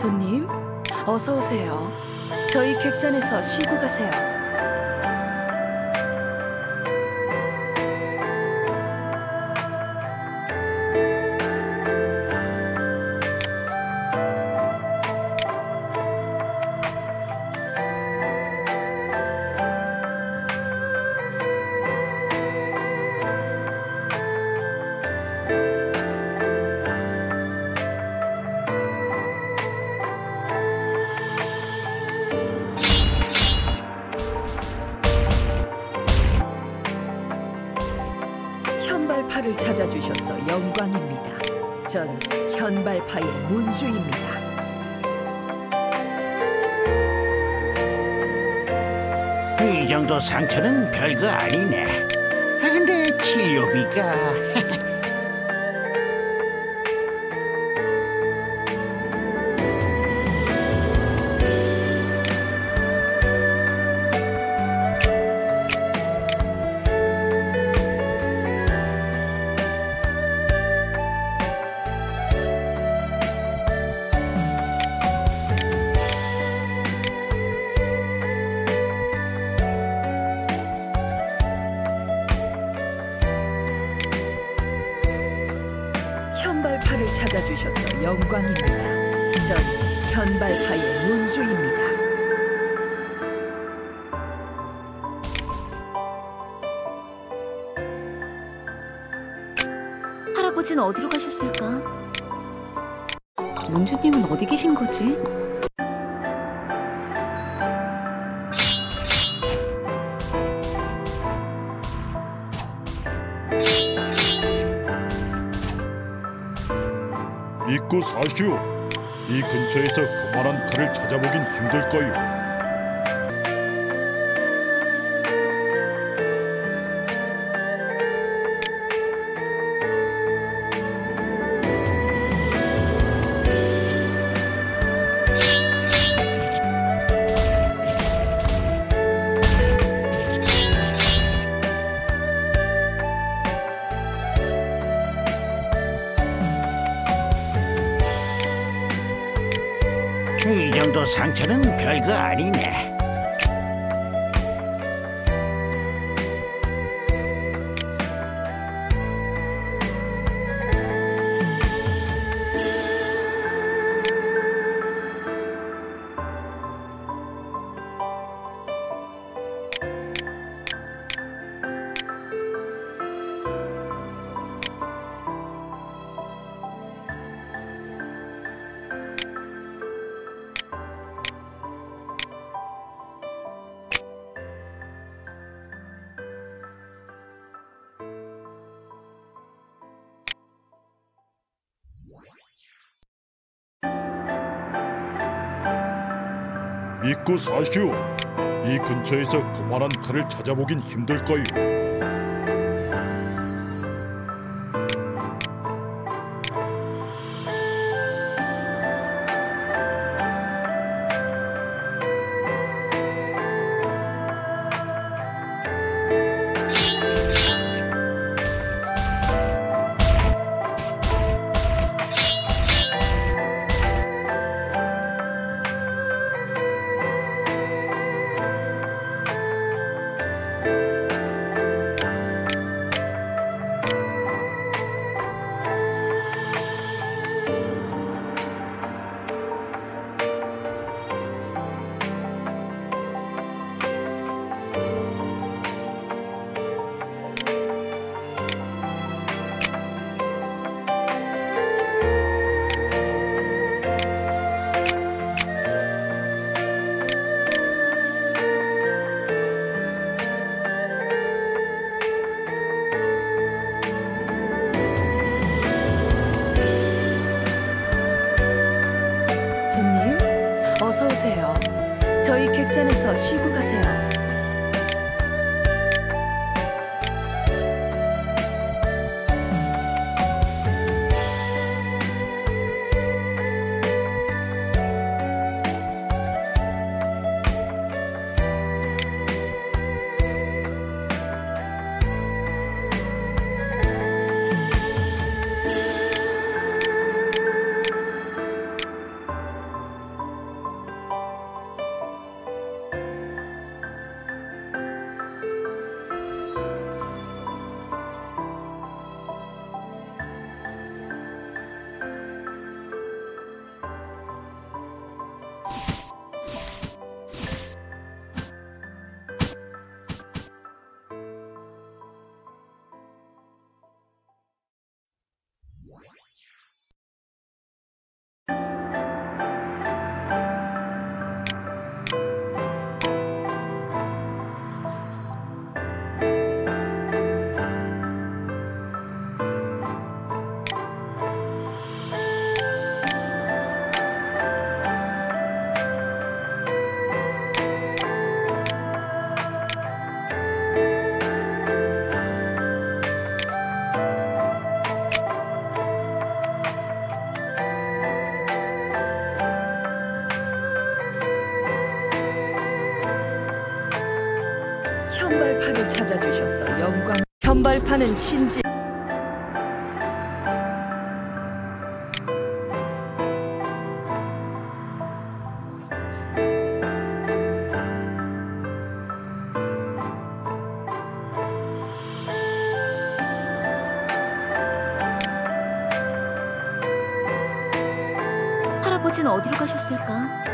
손님, 어서 오세요. 저희 객잔에서 쉬고 가세요. 파를 찾아주셔서 영광입니다. 전 현발파의 문주입니다. 이 정도 상처는 별거 아니네. 아, 근데 치료비가 찾아주셔서 영광입니다. 전 현발파의 문주입니다. 할아버지는 어디로 가셨을까? 문주님은 어디 계신 거지? 믿고 사시오. 이 근처에서 그만한 칼을 찾아보긴 힘들 거요. 이 정도 상처는 별거 아니네. 믿고 사시오. 이 근처에서 그만한 칼을 찾아보긴 힘들 거요. 어서 오세요. 저희 객잔에서 쉬고 가세요. 현발판을 찾아주셔서 영광. 현발판은 신지. 할아버지는 어디로 가셨을까?